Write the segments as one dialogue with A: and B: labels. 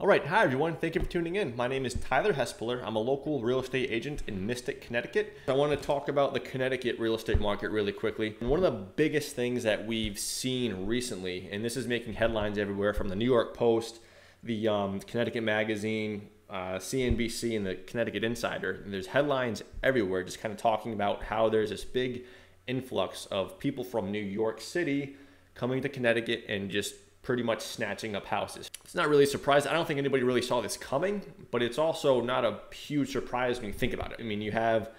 A: All right, hi everyone. Thank you for tuning in. My name is Tyler Hespeler. I'm a local real estate agent in Mystic, Connecticut. I want to talk about the Connecticut real estate market really quickly. And one of the biggest things that we've seen recently, and this is making headlines everywhere from the New York Post, the um, Connecticut Magazine, uh, CNBC, and the Connecticut Insider. And there's headlines everywhere just kind of talking about how there's this big influx of people from New York City coming to Connecticut and just pretty much snatching up houses. It's not really a surprise. I don't think anybody really saw this coming, but it's also not a huge surprise when you think about it. I mean, you have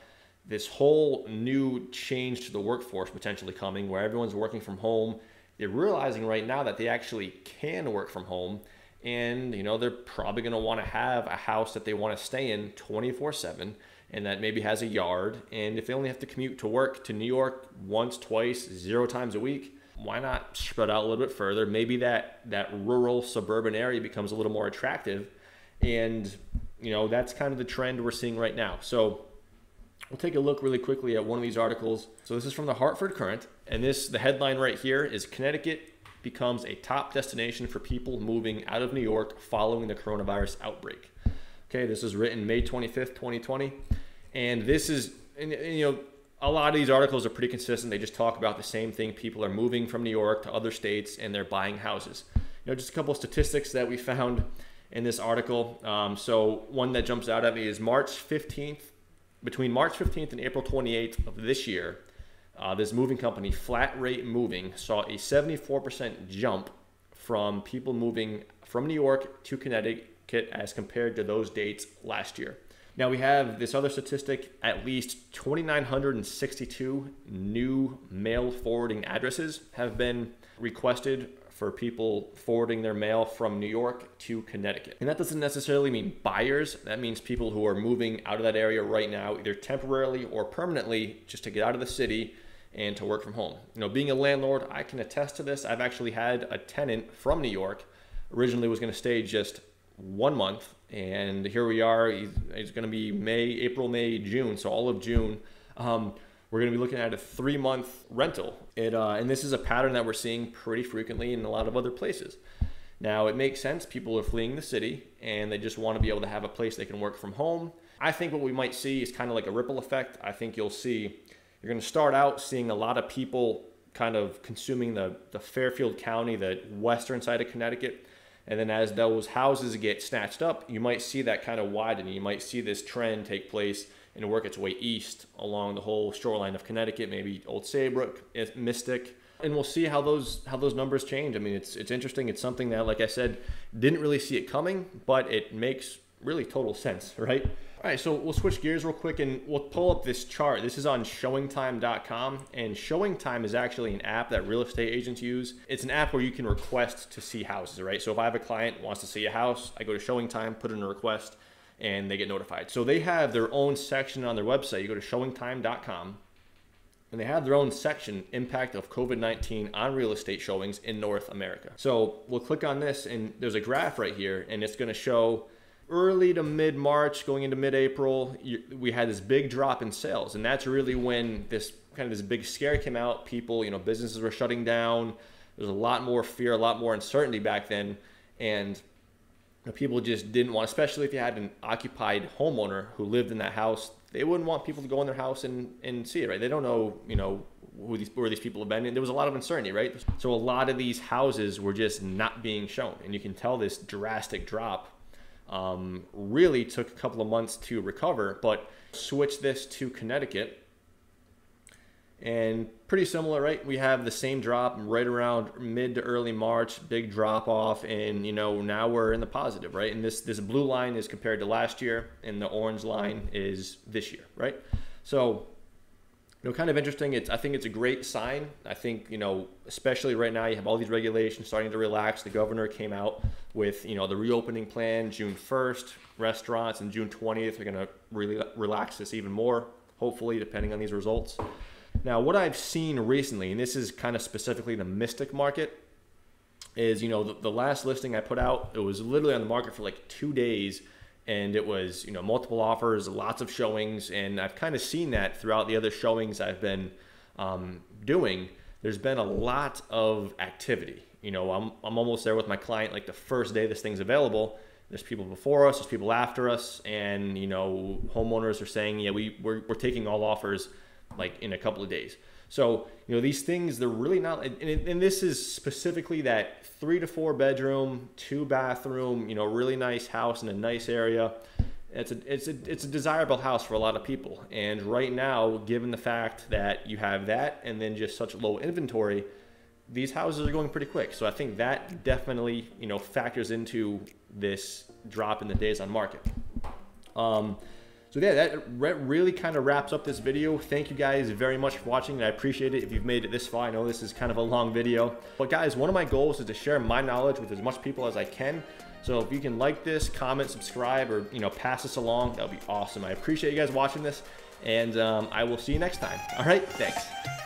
A: this whole new change to the workforce potentially coming where everyone's working from home. They're realizing right now that they actually can work from home and you know they're probably going to want to have a house that they want to stay in 24/7 and that maybe has a yard and if they only have to commute to work to New York once, twice, zero times a week, why not spread out a little bit further? Maybe that that rural suburban area becomes a little more attractive, and you know that's kind of the trend we're seeing right now. So we'll take a look really quickly at one of these articles. So this is from the Hartford Courant, and this the headline right here is Connecticut becomes a top destination for people moving out of New York following the coronavirus outbreak. Okay, this is written May 25th, 2020, and this is and, and you know a lot of these articles are pretty consistent. They just talk about the same thing. People are moving from New York to other states and they're buying houses. You know, just a couple of statistics that we found in this article. Um, so one that jumps out at me is March 15th, between March 15th and April 28th of this year, uh, this moving company, Flat Rate Moving, saw a 74% jump from people moving from New York to Connecticut as compared to those dates last year. Now we have this other statistic at least 2,962 new mail forwarding addresses have been requested for people forwarding their mail from New York to Connecticut. And that doesn't necessarily mean buyers, that means people who are moving out of that area right now, either temporarily or permanently, just to get out of the city and to work from home. You know, being a landlord, I can attest to this. I've actually had a tenant from New York, originally was going to stay just one month and here we are. He's going to be May, April, May, June. So all of June, um, we're going to be looking at a three month rental. It, uh, and this is a pattern that we're seeing pretty frequently in a lot of other places. Now, it makes sense. People are fleeing the city and they just want to be able to have a place they can work from home. I think what we might see is kind of like a ripple effect. I think you'll see, you're going to start out seeing a lot of people kind of consuming the, the Fairfield County, the western side of Connecticut and then as those houses get snatched up, you might see that kind of widen. You might see this trend take place and work its way east along the whole shoreline of Connecticut, maybe Old Saybrook, Mystic, and we'll see how those how those numbers change. I mean, it's it's interesting. It's something that, like I said, didn't really see it coming, but it makes really total sense, right? All right, so we'll switch gears real quick and we'll pull up this chart. This is on showingtime.com, and ShowingTime is actually an app that real estate agents use. It's an app where you can request to see houses, right? So if I have a client wants to see a house, I go to ShowingTime, put in a request, and they get notified. So they have their own section on their website. You go to showingtime.com, and they have their own section, Impact of COVID 19 on Real Estate Showings in North America. So we'll click on this, and there's a graph right here, and it's gonna show early to mid March, going into mid April, we had this big drop in sales, and that's really when this kind of this big scare came out. People, you know, businesses were shutting down. There's a lot more fear, a lot more uncertainty back then, and people just didn't want, especially if you had an occupied homeowner who lived in that house, they wouldn't want people to go in their house and, and see it, right? They don't know, you know, who these where these people have been. And there was a lot of uncertainty, right? So a lot of these houses were just not being shown, and you can tell this drastic drop um, really took a couple of months to recover, but switch this to Connecticut. And pretty similar, right? We have the same drop right around mid to early March, big drop off, and you know now we're in the positive, right? And this this blue line is compared to last year, and the orange line is this year, right? So you know, kind of interesting. It's I think it's a great sign. I think you know, especially right now, you have all these regulations starting to relax. The governor came out with you know the reopening plan June 1st. Restaurants and June 20th are going to really relax this even more. Hopefully, depending on these results. Now, what I've seen recently, and this is kind of specifically the Mystic market, is you know the, the last listing I put out, it was literally on the market for like two days and it was you know multiple offers, lots of showings, and I've kind of seen that throughout the other showings I've been um, doing. There's been a lot of activity. You know, I'm I'm almost there with my client like the first day this thing's available, there's people before us, there's people after us, and you know, homeowners are saying, yeah, we we're, we're taking all offers like in a couple of days. So you know, these things they're really not, and, and this is specifically that three to four bedroom, two bathroom, you know, really nice house in a nice area. It's a it's a it's a desirable house for a lot of people. And right now, given the fact that you have that and then just such low inventory, these houses are going pretty quick. So I think that definitely, you know, factors into this drop in the days on market. Um, so yeah, that really kind of wraps up this video. Thank you guys very much for watching. I appreciate it if you've made it this far. I know this is kind of a long video. But guys, one of my goals is to share my knowledge with as much people as I can. So if you can like this, comment, subscribe, or you know, pass this along, that would be awesome. I appreciate you guys watching this, and um, I will see you next time. All right, thanks.